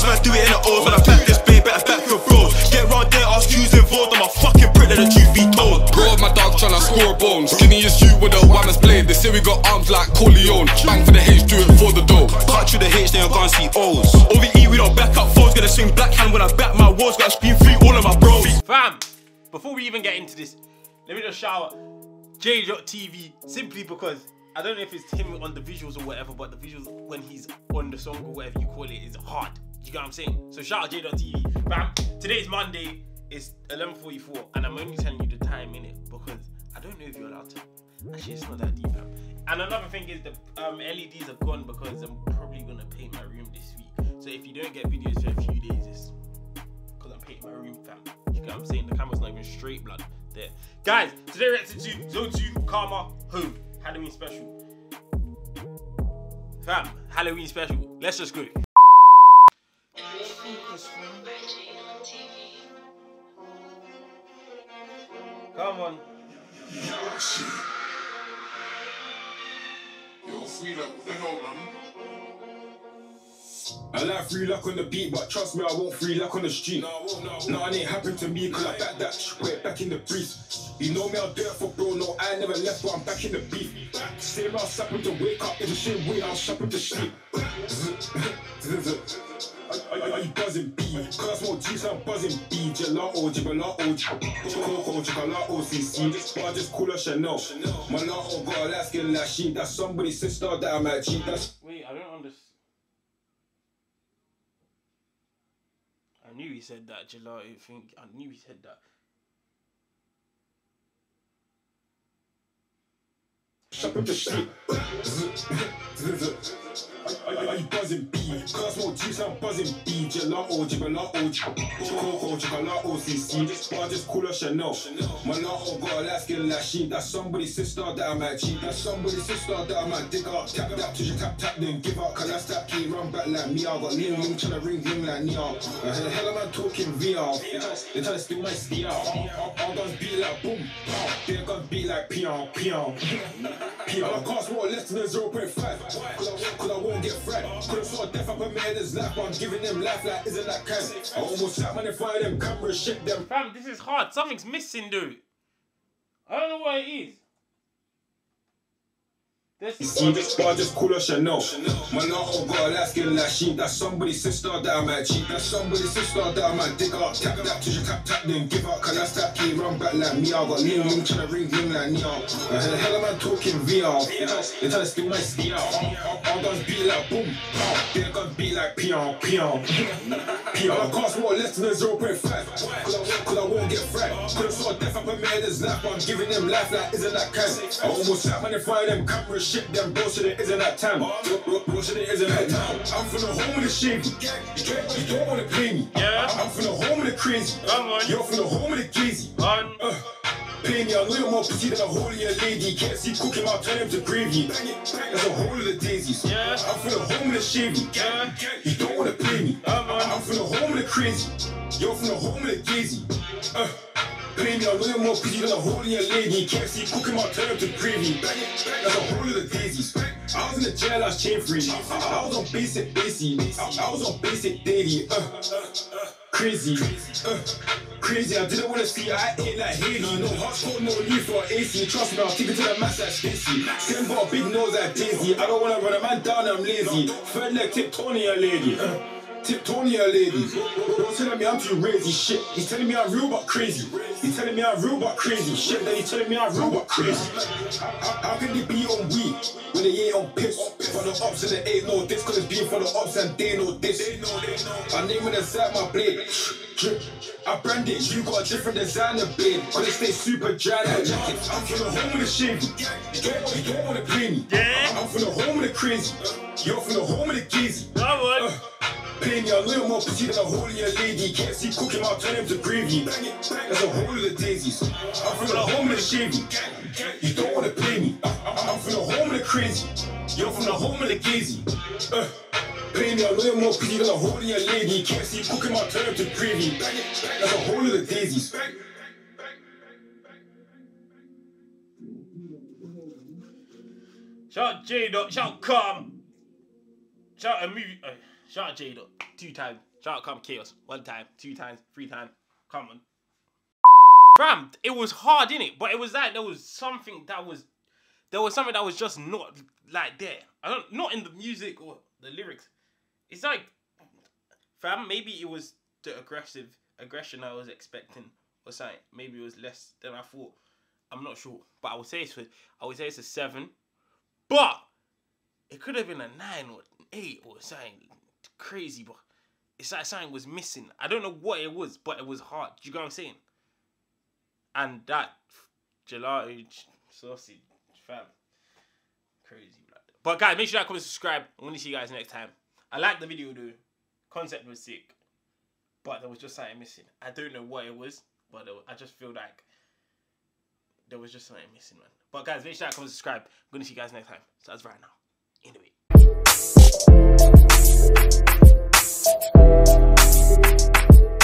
X man do it in the O's. When I back this bay, better back your bros. Get round there, ask who's involved. I'm a fucking prick, let the truth be told. Bro, my dog tryna score bones. Skinny is you with the whammers blade. They say we got arms like Corleone. Bang for the H, do it for the dough. Cut through the H, then you're gonna see O's. OVE, we don't back up foes. Gonna swing black hand when I back my walls. Gotta scream free all of my bros. Fam, before we even get into this, let me just shout out J.TV simply because I don't know if it's him on the visuals or whatever, but the visuals when he's on the song or whatever you call it is hard. You get what I'm saying? So shout out J.TV. Fam, today's Monday, it's 11.44 and I'm only telling you the time in it because I don't know if you're allowed to. Actually, it's not that deep, fam. And another thing is the um, LEDs are gone because I'm probably gonna paint my room this week. So if you don't get videos for a few days, it's because I'm painting my room, fam. You get what I'm saying? The camera's not even straight, blood. There. Guys, today we're reacting to Zone 2 Karma Home Halloween special. Fam, Halloween special. Let's just go. I like free luck on the beat, but trust me, I won't free luck on the street. No, no, it ain't happened to me, cause I back that shit back in the breeze. You know me, I'll do it for bro, no, I never left, but I'm back in the beef. Same out shopping to wake up, it's the shit way, I'll shopping to sleep. Are you buzzing B? Cause I smoke juice, I'm buzzing B. Gelato, gelato, coco, chocolate, CC. But I just call her Chanel. My lato oh, got a light skin like she. That's somebody's sister that I might cheat. That's Wait, I don't understand. I knew he said that, gelato thing. I knew he said that. shopping to sleep. Are, are, you buzzing B? Cause I juice, I'm buzzing B. Gelato, gelato, coco, chocolate, CC. But I just call her Chanel. My lato got a light skin she. That's somebody's sister that I might cheat. That's somebody's sister that I might dig up. Tap that to your tap tap, then give up. Cause that's that key, run back like me. I got Ling Ling tryna ring ring like. I heard hell of man talking VR. They tryna steal my steer. All guns be like boom. Their guns be like pion, pion. Pion. I can't less than 0.5. Cause I won't, won't get fried. Could've saw death up a man's life, but I'm giving them life like isn't that kind. I almost shot man in front of them cameras, shit them. Fam, this is hard. Something's missing, dude. I don't know what it is. This See this bar, just call her Chanel. My lato got a light skin like she. That's somebody's sister that I might cheat. That's somebody's sister that I might dig up. Tap that to your tap tap, then give up. Cause that's that key, run back like me. I got Ling Ling tryna ring ring like Nia. I heard hell of man talking VR. They tryna steal my steer. All guns be like boom. Their guns be like pion, pion. Pion. I can't smoke less than 0.5. Cause I cause I won't get fried. Could've saw death up a man's life, but I'm giving them life like isn't that kind. I almost man in front of them cameras, shit them bullshit it isn't that time. Bullshit it isn't that time. I'm from the home of the shady. You don't, wanna play me. Yeah. I'm from the home of the crazy. Come on. You're from the home of the gazy. on. Uh, Pay me a little more pussy than a holier lady. Can't see cooking out, turn him to gravy. That's a whole of the daisies. Yeah. I'm from the home of the shady. Yeah. You don't wanna play me. On. I'm from the home of the crazy. You're from the home of the gazy. Uh, Me a little more pussy than a holier lady. Can't see cooking my turn to gravy. That's a whole of the daisies. I was in the jail, I was chain free. I, I was on basic, basic. I, I was on basic daily. Uh, uh, crazy. Uh, crazy. I didn't wanna see I ain't like Haley. No hot hardcore, no need for AC. Trust me, I'll take it to the max like Stacy. Skin got a big nose like Daisy. I don't wanna run a man down, I'm lazy. Third leg tip Tony a lady. Uh, Tony a lady. Don't telling me I'm too crazy. Shit. He's telling me I'm real but crazy. He's telling me I'm real but crazy. Shit that he's telling me I'm real but crazy. How, how, how can they be on weed when they ain't on piss? For the ops and they ain't no this, cause it's being for the ops and they know this. I name it inside my blade. I brand it, you got a different designer blade. Cause it stay super dry like. I'm from the home of the shady. You don't, you don't wanna play me. Yeah. I'm from the home of the crazy. You're from the home of the gazy. Come on. Uh, Pay me a little more pussy than a holier lady. Can't see cooking, I'll turn him to gravy. That's a whole of the daisies. I'm from the home of the shady. You don't wanna play me. I'm from the home of the crazy. You're from the home of the gazy. Uh, pay me a little more pussy than a holier lady. Can't see cooking, I'll turn to gravy. That's a whole of the daisies. Shout J dot, shout Calm. Shout out a movie. Uh, shout out Jade up two times. Shout out Come Chaos one time, two times, three times. Come on. Fam, it was hard in it, but it was like there was something that was there was something that was just not like there. I don't not in the music or the lyrics. It's like fam, maybe it was the aggressive aggression I was expecting or something. Maybe it was less than I thought. I'm not sure. But I would say it's a, I would say it's a seven. But it could have been a nine or eight or something crazy, but it's like something was missing. I don't know what it was, but it was hard. Do you get what I'm saying? And that gelato sausage, fam, crazy, blood. But guys, make sure you like, comment, subscribe. I want to see you guys next time. I like the video though. Concept was sick, but there was just something missing. I don't know what it was, but was, I just feel like there was just something missing, man. But guys, make sure you like, comment, subscribe. I'm gonna see you guys next time. So that's right now anyway. Thank you.